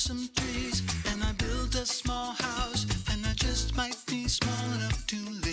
some trees and I built a small house and I just might be small enough to live.